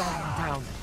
down.